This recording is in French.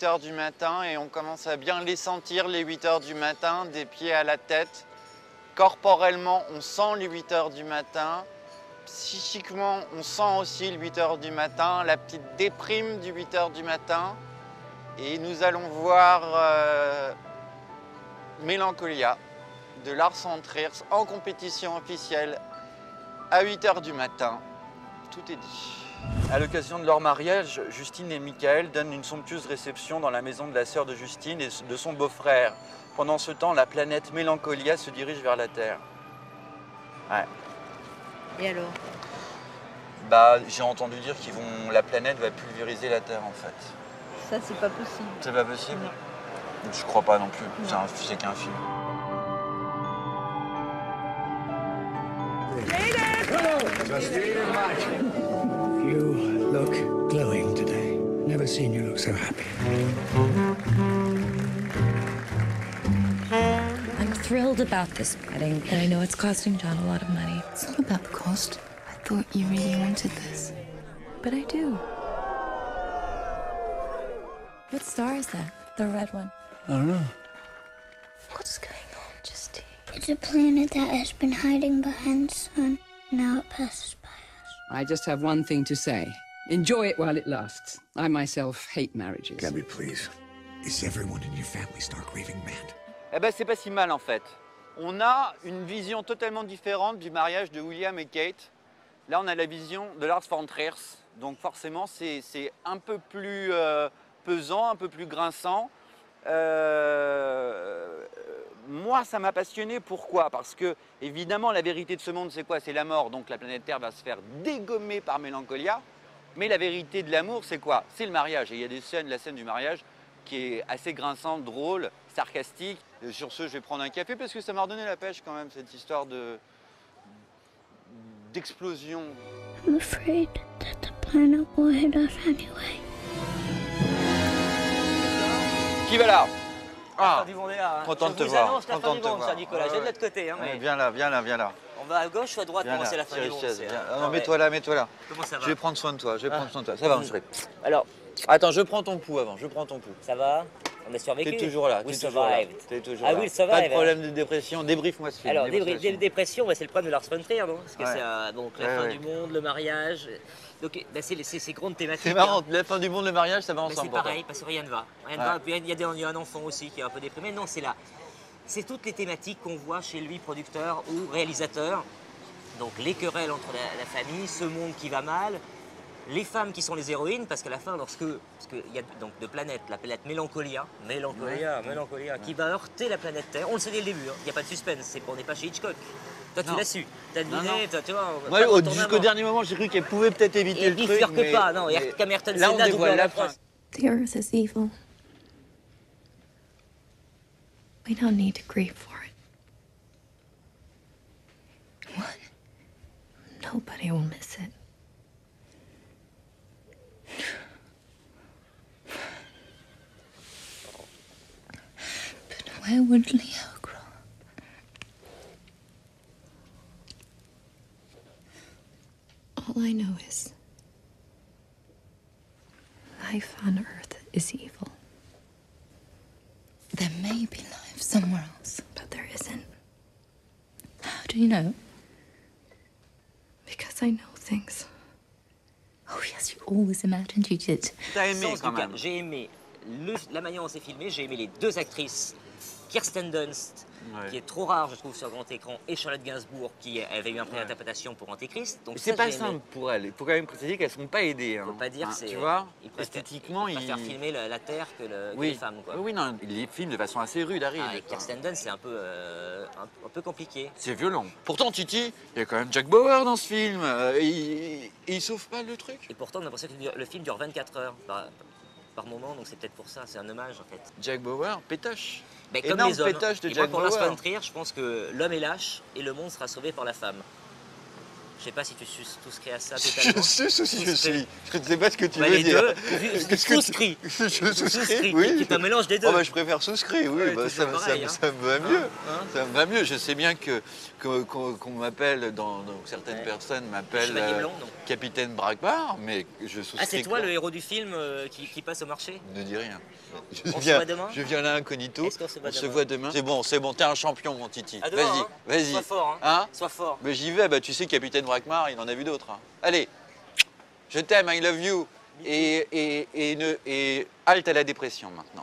8h du matin et on commence à bien les sentir les 8h du matin, des pieds à la tête. Corporellement, on sent les 8h du matin. Psychiquement, on sent aussi le 8h du matin, la petite déprime du 8h du matin. Et nous allons voir euh, Mélancolia de Lars en compétition officielle à 8h du matin. Tout est dit. À l'occasion de leur mariage, Justine et Michael donnent une somptueuse réception dans la maison de la sœur de Justine et de son beau-frère. Pendant ce temps, la planète Mélancolia se dirige vers la Terre. Ouais. Et alors? Bah, j'ai entendu dire qu'ils vont, la planète va pulvériser la Terre en fait. Ça, c'est pas possible. C'est pas possible? Je crois pas non plus. C'est un- C'est qu'un film. You look glowing today. Never seen you look so happy. I'm thrilled about this wedding, and I know it's costing John a lot of money. It's not about the cost. I thought you really wanted this. But I do. What star is that? The red one. I don't know. What's going on, Justine? It's a planet that has been hiding behind the sun. Now it passes by us. I just have one thing to say. Enjoy it while it lasts. I myself hate marriages. Gabby, please? Is everyone in your family start raving mad? Eh ben, c'est pas si mal en fait. On a une vision totalement différente du mariage de William et Kate. Là, on a la vision de Lars von Trier. Donc forcément, c'est c'est un peu plus euh, pesant, un peu plus grinçant. Euh, moi, ça m'a passionné. Pourquoi? Parce que, évidemment, la vérité de ce monde, c'est quoi? C'est la mort. Donc la planète Terre va se faire dégommer par Mélancolia. Mais la vérité de l'amour, c'est quoi? C'est le mariage. Et il y a des scènes, la scène du mariage, qui est assez grinçante, drôle, sarcastique. Et sur ce, je vais prendre un café parce que ça m'a redonné la pêche quand même, cette histoire de d'explosion. I'm afraid that the planet will hit us anyway. Qui va là? Ah, Ah, du Vendéa, hein. content de te voir, annonce la content fin de du te monde, voir. cher Nicolas. J'ai de l'autre côté. Hein, mais Viens là, viens là, viens là. On va à gauche ou à droite Viens là, c'est la fin du Cyril monde Chaise, c'est, viens. Ah non, mets-toi là, mets-toi là. Comment ça va Je vais prendre soin de toi, je vais prendre soin de toi. Ça va, mon chéri. Alors, Attends, je prends ton pouls avant, je prends ton pouls. ça va? On a survécu T'es toujours là, We t'es toujours là. survived. T'es toujours Ah là. oui, Pas de problème de dépression, débrief-moi ce film. Alors, débrief-moi débri- ce film. dé- dépression, bah, c'est le problème de Lars von Trier, non? Parce que Ouais. c'est euh, donc la Ouais, fin ouais. du monde, le mariage. Donc, bah, c'est c'est ces grandes thématiques. C'est marrant, hein. la fin du monde, le mariage, ça va Mais ensemble. c'est pour toi. pareil, parce que rien ne va. Rien ne va. Puis Il y, a des- il y a un enfant aussi qui est un peu déprimé. Non, c'est là. C'est toutes les thématiques qu'on voit chez lui, producteur ou réalisateur. Donc les querelles entre la, la famille, ce monde qui va mal, les femmes qui sont les héroïnes, parce qu'à la fin, lorsque, parce qu'il y a donc de planètes, la planète Mélancolia, Mélancolia, Mélancolia, qui va heurter la planète Terre. On le sait dès le début. hein. Il n'y a pas de suspense. C'est on n'est pas chez Hitchcock. Toi, tu l'as su. T'as deviné, toi, tu vois. Ouais, jusqu'au dernier moment, j'ai cru qu'elle pouvait peut-être éviter Et le truc. bifurque mais- pas, non. mais- Camerton, Là, c'est on la dévoile fin. France. The earth is evil. We don't need to grieve for it. What? Nobody will miss it. Where would Leo grow up? All I know is life on Earth is evil. There may be life somewhere else. But there isn't. How do you know? Because I know things. Oh, yes, you always imagined you did. T'as aimé quand même. J'ai aimé le- la manière dont c'est filmé, j'ai aimé les deux actrices, Kirsten Dunst, Ouais. qui est trop rare, je trouve, sur grand écran, et Charlotte Gainsbourg, qui avait eu un prix d'interprétation pour Antéchrist. Donc C'est pas aimé. simple pour elle. Il faut quand même préciser qu'elles sont pas aidées. Hein. Faut pas dire Hein, que c'est. Tu vois, ils préfèrent- esthétiquement, ils préfèrent il- filmer la, la terre que, le- que Oui. les femmes, quoi. oui, oui, non, il les filme de façon assez rude, Harry. Ah, et. Kirsten Dunst, c'est un peu, euh, un, un peu compliqué. C'est violent. Pourtant, Titi, il y a quand même Jack Bauer dans ce film. euh, et il, sauve pas le truc? Et pourtant, on a l'impression que le- film dure 24 heures par, par moment, donc c'est peut-être pour ça, c'est un hommage en fait. Jack Bauer, pétoche. Mais comme Énorme les hommes, pétoche de et moi, Jack pour Lars Bauer. von Trier, je pense que l'homme est lâche et le monde sera sauvé par la femme. Je sais pas si tu sus- souscris à ça Je totalement. suis ou si je Souscris. suis Je ne sais pas ce que tu Bah, veux les dire. Qu'est-ce que tu- souscris. Je souscris, oui. qui est un mélange des deux. Oh, bah, je préfère souscrit, oui, Ouais, bah, ça- hein. ça me va mieux. Hein Ça me va mieux. Je sais bien que qu'on m'appelle, dans, certaines Ouais. personnes m'appellent euh, Capitaine Braquemar, mais je souscris. Ah, c'est toi quoi. le héros du film euh, qui, qui passe au marché? Ne dis rien. Je On se viens, voit demain? je viens là incognito. Est-ce qu'on se voit On se demain? voit demain. C'est bon, c'est bon, t'es un champion, mon Titi. Vas-y, hein. vas-y. Sois fort, hein. Hein? Sois fort. Mais j'y vais, bah, tu sais, Capitaine Braquemar, il en a vu d'autres. hein. Allez, je t'aime, I love you. Et halte à la dépression maintenant.